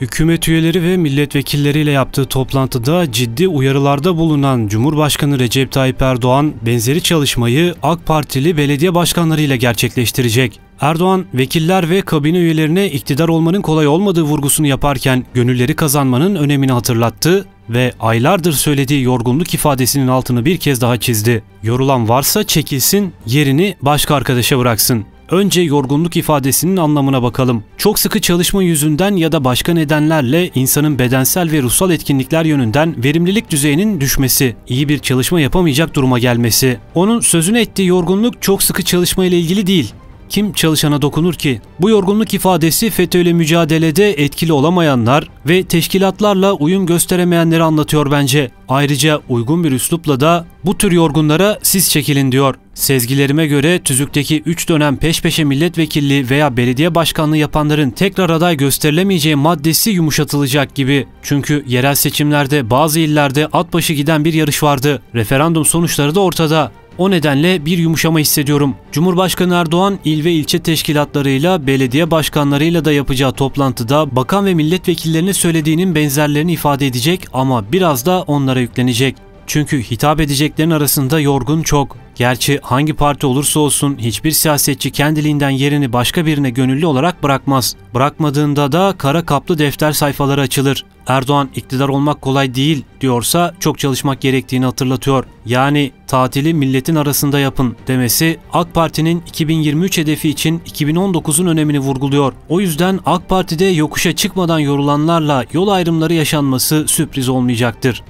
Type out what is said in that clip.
Hükümet üyeleri ve milletvekilleriyle yaptığı toplantıda ciddi uyarılarda bulunan Cumhurbaşkanı Recep Tayyip Erdoğan benzeri çalışmayı AK Partili belediye başkanlarıyla gerçekleştirecek. Erdoğan, vekiller ve kabine üyelerine iktidar olmanın kolay olmadığı vurgusunu yaparken gönülleri kazanmanın önemini hatırlattı ve aylardır söylediği yorgunluk ifadesinin altını bir kez daha çizdi. Yorulan varsa çekilsin, yerini başka arkadaşa bıraksın. Önce yorgunluk ifadesinin anlamına bakalım. Çok sıkı çalışma yüzünden ya da başka nedenlerle insanın bedensel ve ruhsal etkinlikler yönünden verimlilik düzeyinin düşmesi, iyi bir çalışma yapamayacak duruma gelmesi. Onun sözünü ettiği yorgunluk çok sıkı çalışma ile ilgili değil. Kim çalışana dokunur ki? Bu yorgunluk ifadesi FETÖ'yle mücadelede etkili olamayanlar ve teşkilatlarla uyum gösteremeyenleri anlatıyor bence. Ayrıca uygun bir üslupla da bu tür yorgunlara siz çekilin diyor. Sezgilerime göre tüzükteki 3 dönem peş peşe milletvekilliği veya belediye başkanlığı yapanların tekrar aday gösterilemeyeceği maddesi yumuşatılacak gibi. Çünkü yerel seçimlerde bazı illerde at başı giden bir yarış vardı. Referandum sonuçları da ortada. O nedenle bir yumuşama hissediyorum. Cumhurbaşkanı Erdoğan il ve ilçe teşkilatlarıyla, belediye başkanlarıyla da yapacağı toplantıda bakan ve milletvekillerine söylediğinin benzerlerini ifade edecek ama biraz da onlara yüklenecek. Çünkü hitap edeceklerin arasında yorgun çok. Gerçi hangi parti olursa olsun hiçbir siyasetçi kendiliğinden yerini başka birine gönüllü olarak bırakmaz. Bırakmadığında da kara kaplı defter sayfaları açılır. Erdoğan iktidar olmak kolay değil diyorsa çok çalışmak gerektiğini hatırlatıyor. Yani tatili milletin arasında yapın demesi AK Parti'nin 2023 hedefi için 2019'un önemini vurguluyor. O yüzden AK Parti'de yokuşa çıkmadan yorulanlarla yol ayrımları yaşanması sürpriz olmayacaktır.